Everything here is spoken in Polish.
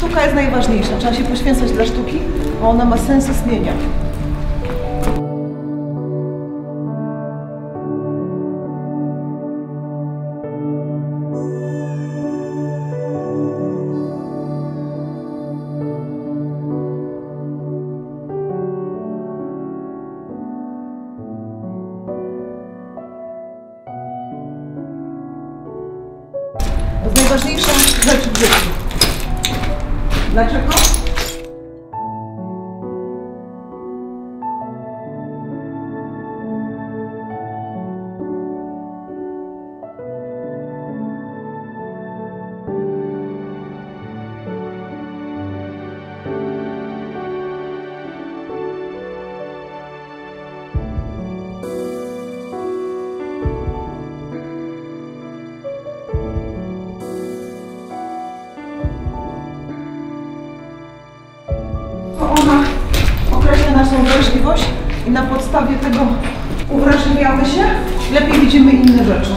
Sztuka jest najważniejsza. Trzeba się poświęcać dla sztuki, bo ona ma sens istnienia. Najważniejsza rzecz w życiu. Let's go. Naszą wrażliwość i na podstawie tego uwrażliwiamy się, lepiej widzimy inne rzeczy.